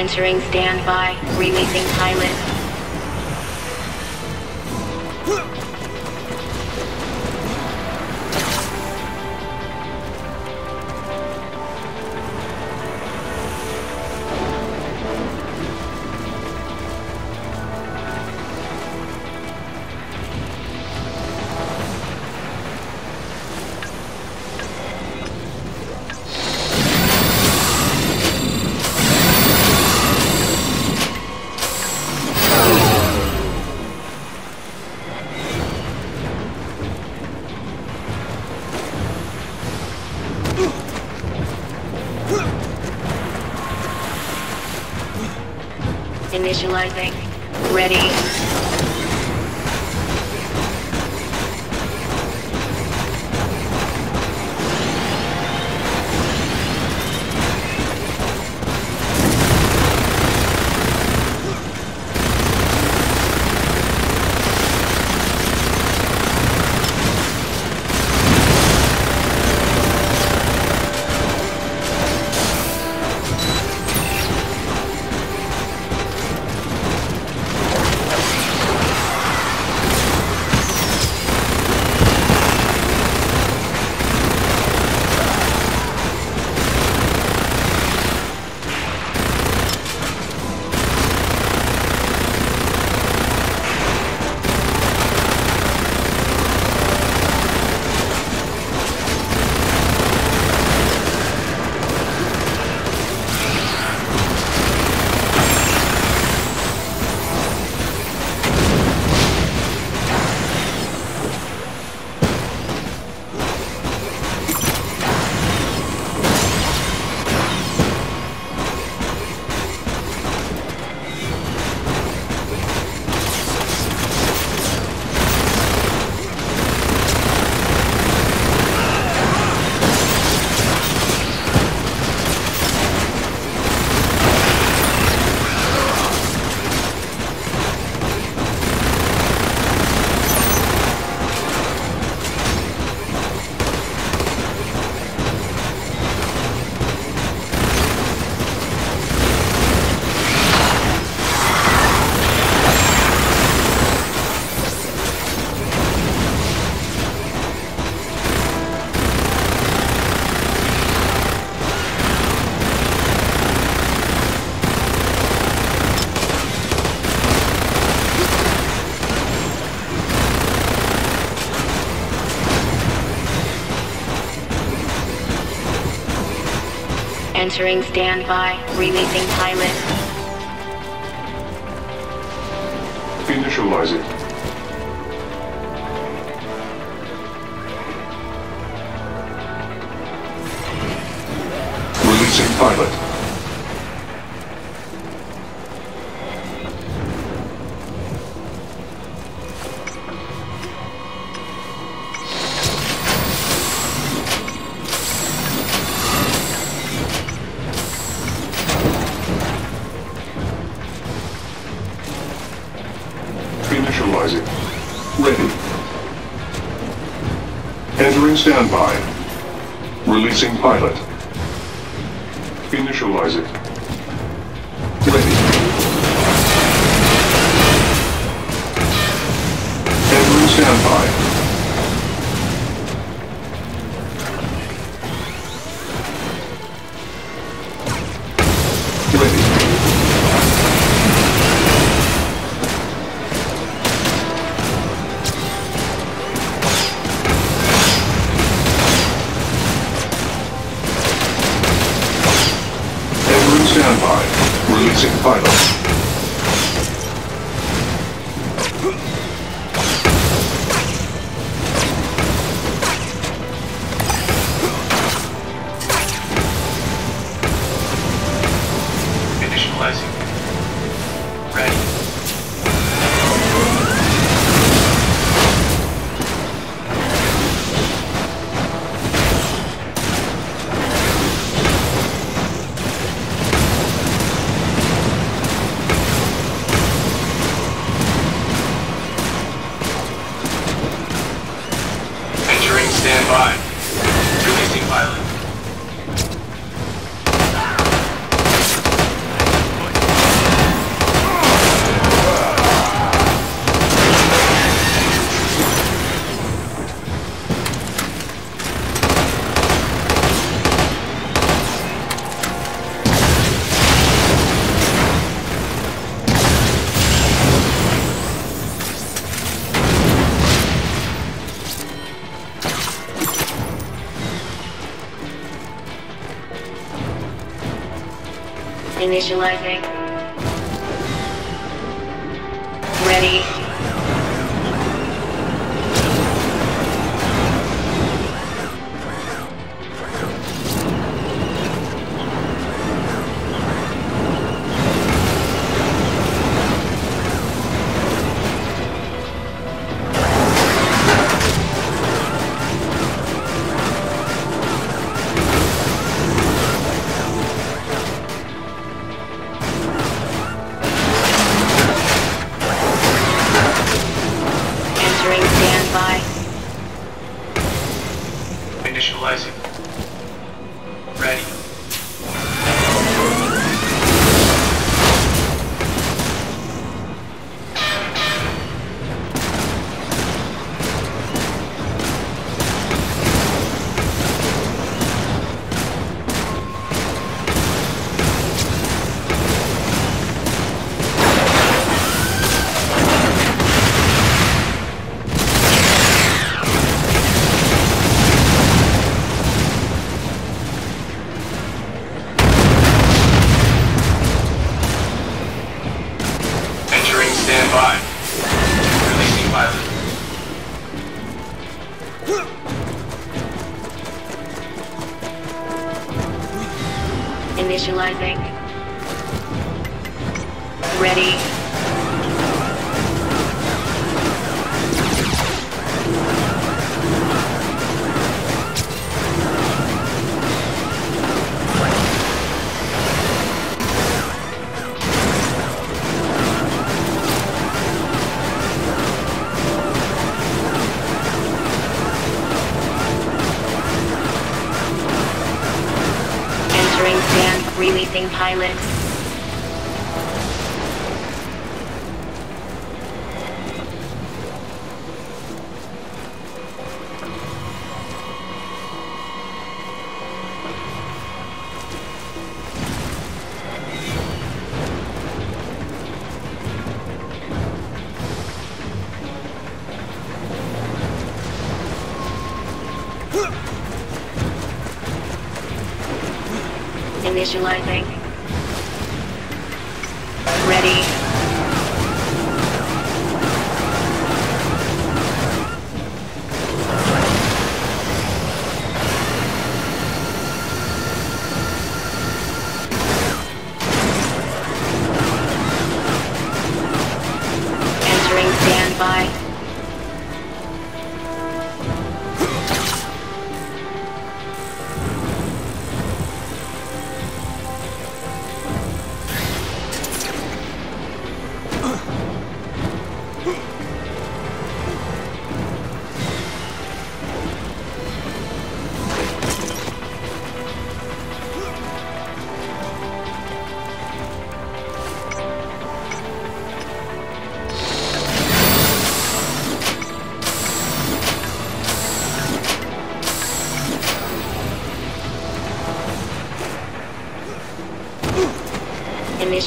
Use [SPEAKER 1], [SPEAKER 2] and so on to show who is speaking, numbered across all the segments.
[SPEAKER 1] Entering standby, releasing pilot. Initializing. Ready. Entering standby, releasing pilot.
[SPEAKER 2] Initializing. Initializing. Ready. Entering standby. Releasing pilot. Initializing. Ready. Entering standby. Releasing
[SPEAKER 3] Initializing.
[SPEAKER 1] Initializing. Ready.
[SPEAKER 3] Pilot.
[SPEAKER 1] Initializing. Ready.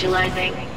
[SPEAKER 1] Initializing.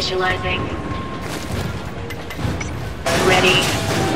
[SPEAKER 1] Initializing. Ready.